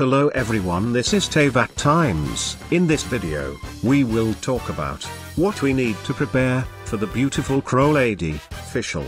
Hello everyone this is Teyvat Times. In this video, we will talk about what we need to prepare for the beautiful crow lady, Fischl.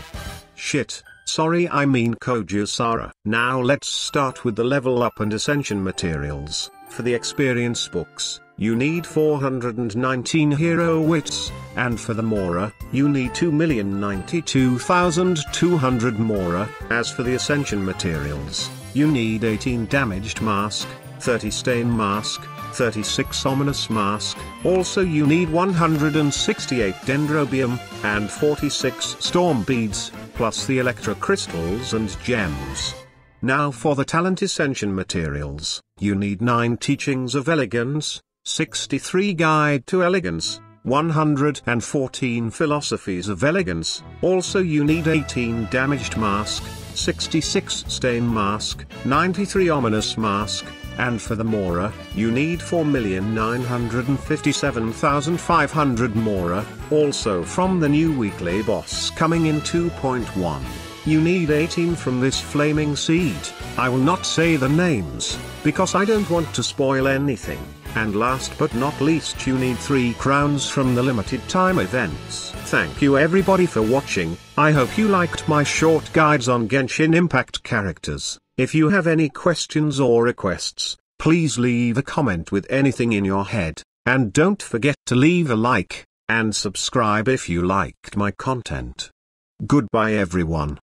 Shit, sorry I mean Kujou Sara. Now let's start with the level up and ascension materials. For the experience books, you need 419 hero wits, and for the Mora, you need 2,092,200 Mora. As for the ascension materials, you need 18 damaged mask, 30 stain mask, 36 ominous mask, also you need 168 dendrobium, and 46 storm beads, plus the electro crystals and gems. Now for the talent ascension materials, you need 9 teachings of elegance, 63 guide to elegance, 114 philosophies of elegance, also you need 18 damaged mask, 66 stain mask, 93 ominous mask, and for the Mora, you need 4,957,500 Mora, also from the new weekly boss coming in 2.1. You need 18 from this flaming seed, I will not say the names, because I don't want to spoil anything, and last but not least you need 3 crowns from the limited time events. Thank you everybody for watching, I hope you liked my short guides on Genshin Impact characters. If you have any questions or requests, please leave a comment with anything in your head, and don't forget to leave a like, and subscribe if you liked my content. Goodbye everyone.